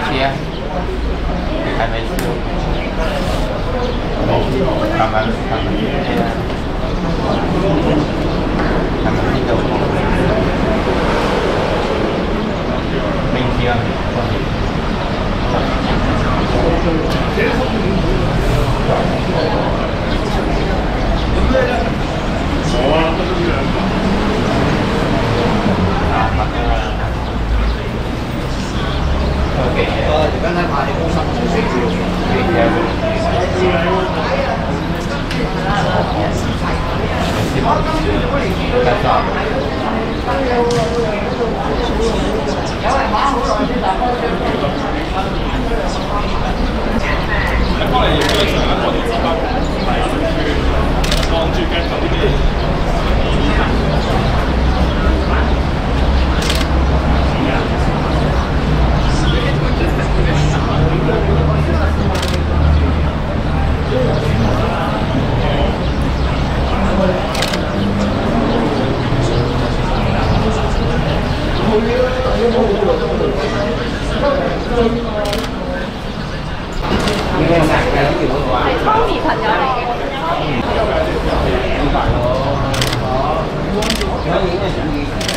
去睇咪知啊？睇咪知？係咪係咪咩啊？係咪呢度？明天啊？OK。而家睇下你高深少少。係喜你您的喜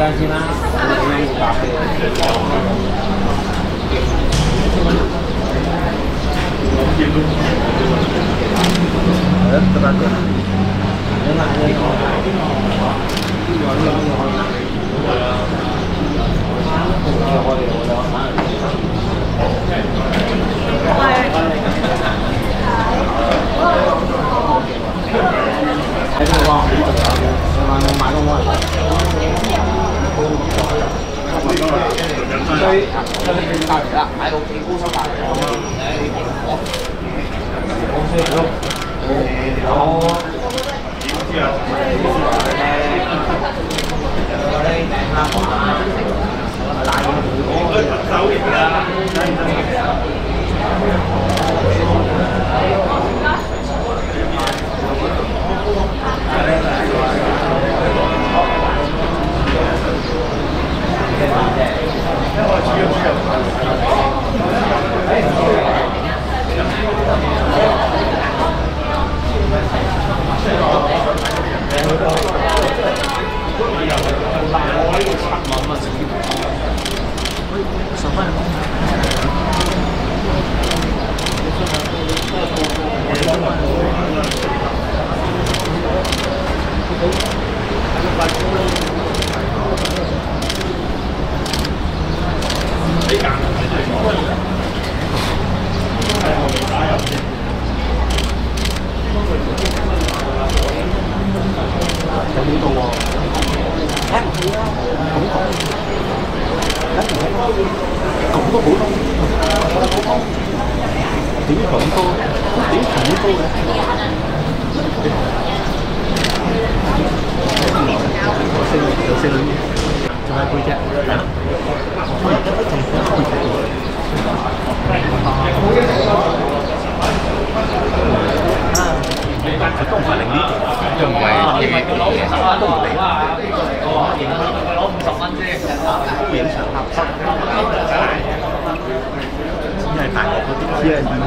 兩次啦，咖啡。喺邊個？我買我買個我。最最隔離啦，喺屋企高手隔離。我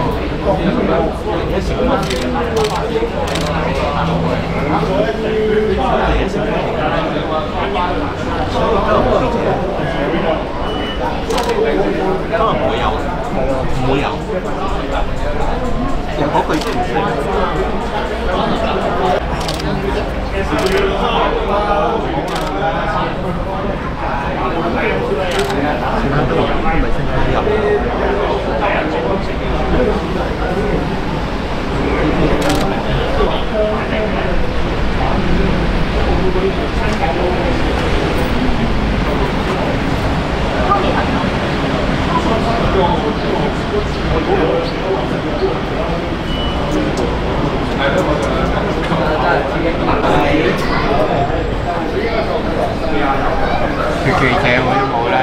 唔會有，唔會有。人嗰句先。佢記者會都冇啦，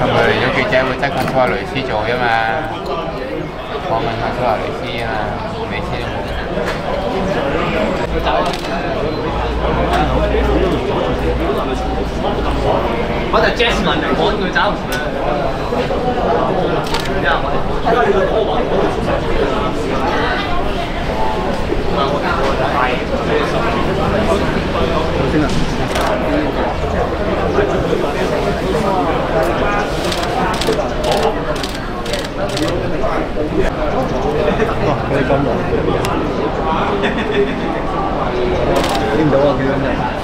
係咪嚟咗記者會得個蘇亞雷斯做啫嘛？訪問下蘇亞雷斯啊嘛，美斯都冇。我就 Jasmine 嚟趕佢走。因為我佢咁耐，見唔到啊！佢咁耐。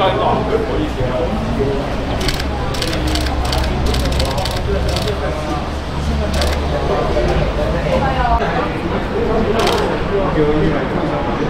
嗯好的嗯好的嗯好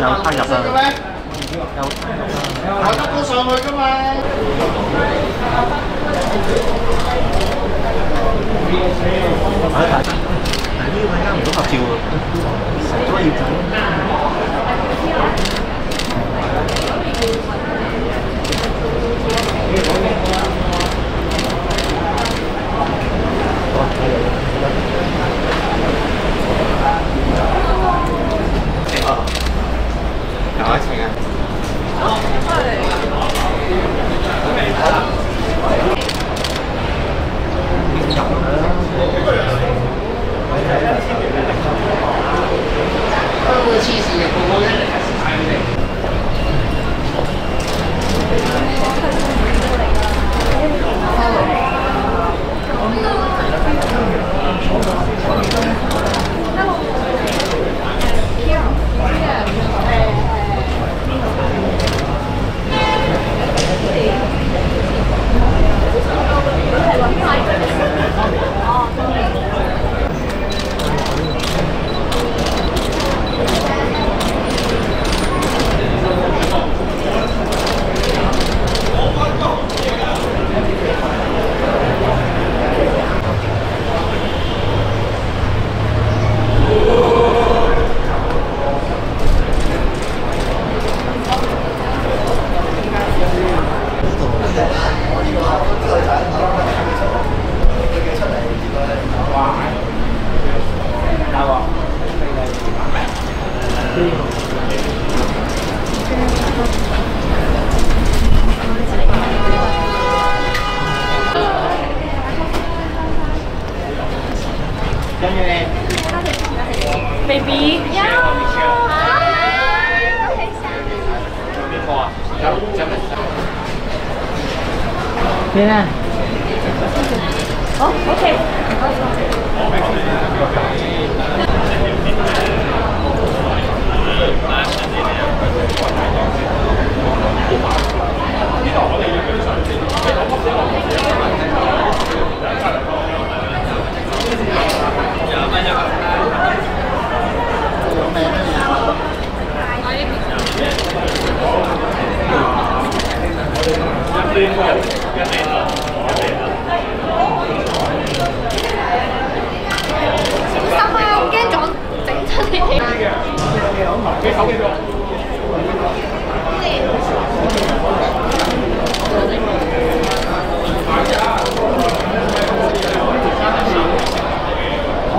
有差入啊！有差入啊！我得到上去㗎嘛。啊！但但呢個啱唔到合照喎，成咗要走。有一程啊！，baby，二十七十年，中国人是太累。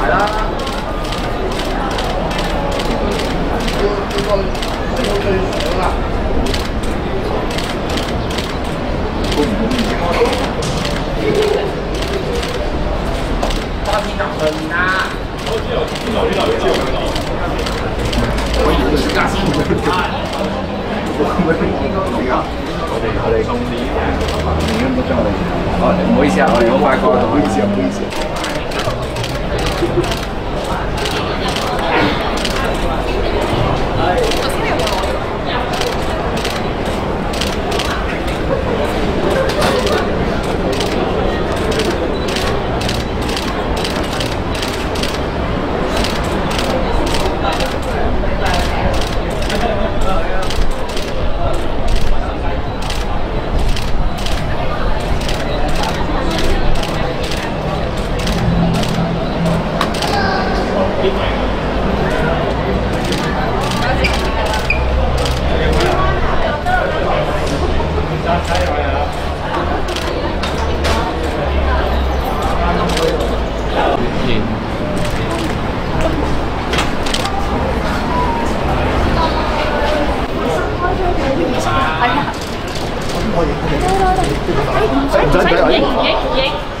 买啦。影影影影。